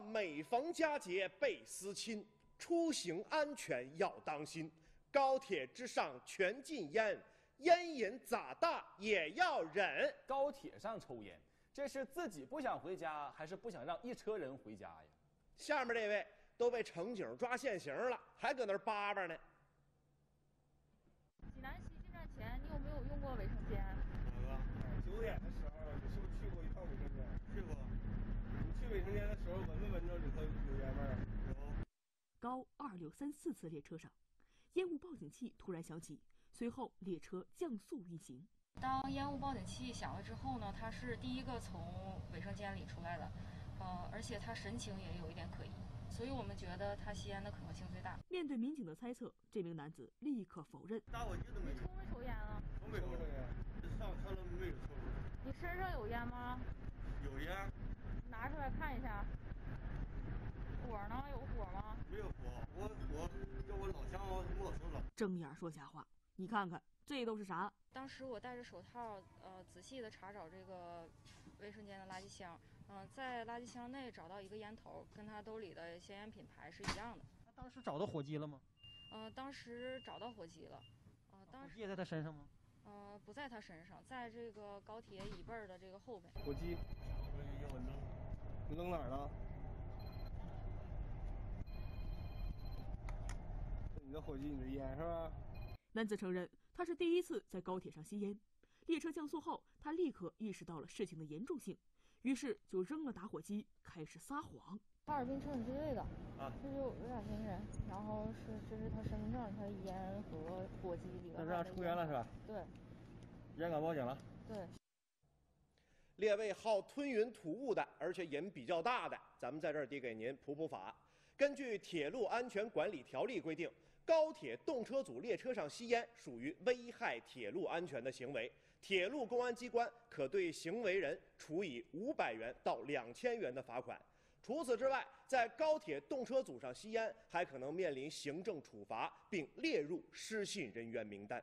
每逢佳节倍思亲，出行安全要当心。高铁之上全禁烟，烟瘾咋大也要忍。高铁上抽烟，这是自己不想回家，还是不想让一车人回家呀？下面这位都被乘警抓现行了，还搁那儿叭叭呢。济南西进站前，你有没有用过卫生间？哪个？九点的时候，你是不是去过一趟卫生间？去过。你去卫生间的时候，闻没闻着里头有烟味儿？有。高二六三四次列车上，烟雾报警器突然响起，随后列车降速运行。当烟雾报警器响了之后呢，他是第一个从卫生间里出来的，呃，而且他神情也有一点可疑，所以我们觉得他吸烟的可能性最大。面对民警的猜测，这名男子立刻否认。打火机都没抽没抽烟啊？抽没抽烟？上车了没有抽？你身上有烟吗？有烟。拿出来看一下。火呢？有火吗？没有火，我火叫我老乡没收了。睁眼说瞎话，你看看这都是啥？当时我戴着手套，呃，仔细的查找这个卫生间的垃圾箱，嗯、在垃圾箱内找到一个烟头，跟他兜里的香烟品牌是一样的。他当时找到火机了吗？呃，当时找到火机了，呃，当时也在他身上吗？呃不在他身上，在这个高铁椅背的这个后边。火机，你扔哪儿了？火机，你的烟是吧？男子承认他是第一次在高铁上吸烟。列车降速后，他立刻意识到了事情的严重性，于是就扔了打火机，开始撒谎。哈尔滨城警支队的，啊，这就有俩嫌疑人，然后是这是他身份证、他的烟和火机里边。那这样抽烟了是吧？对烟杆报警了。对。列位好吞云吐雾的，而且瘾比较大的，咱们在这儿得给您普普法。根据《铁路安全管理条例》规定，高铁动车组列车上吸烟属于危害铁路安全的行为，铁路公安机关可对行为人处以五百元到两千元的罚款。除此之外，在高铁动车组上吸烟还可能面临行政处罚，并列入失信人员名单。